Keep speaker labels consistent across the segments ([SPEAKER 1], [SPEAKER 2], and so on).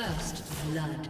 [SPEAKER 1] First blood.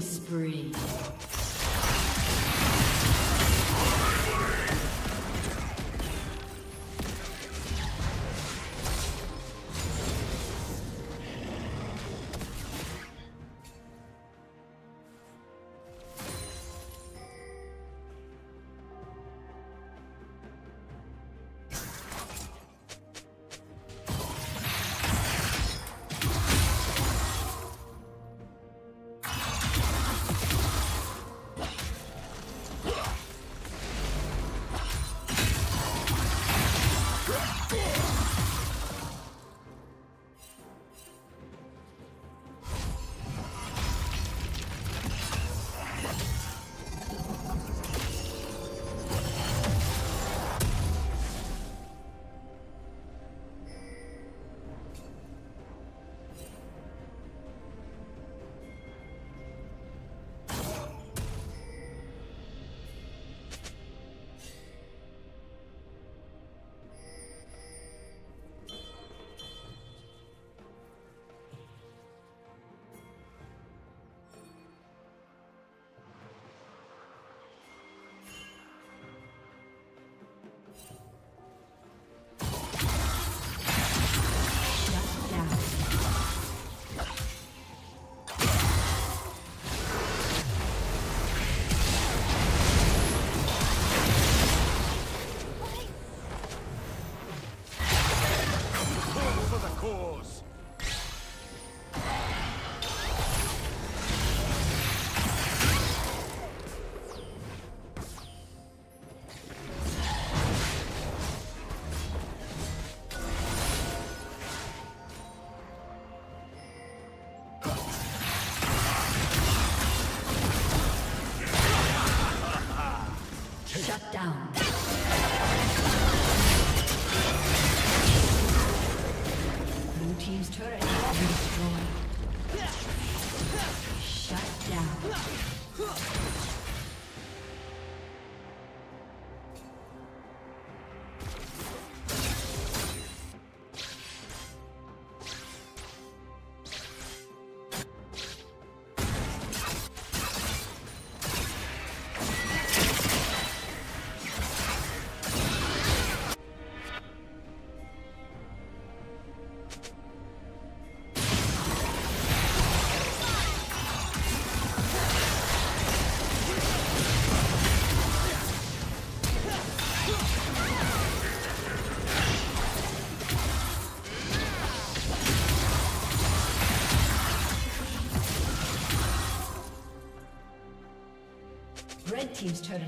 [SPEAKER 1] Spree.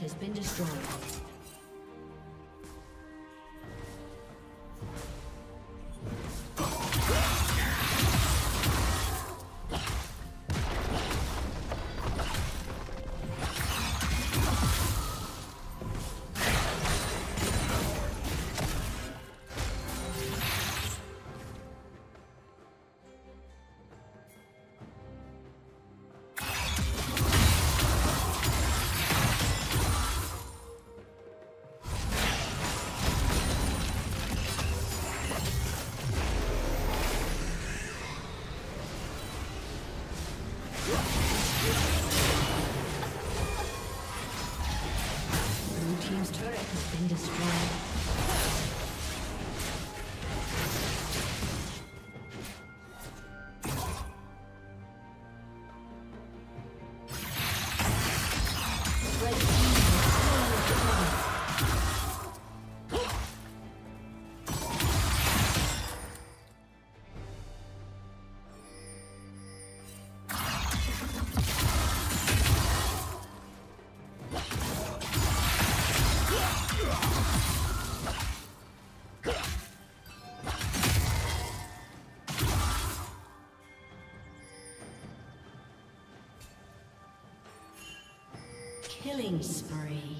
[SPEAKER 1] Has been destroyed. Killing spree.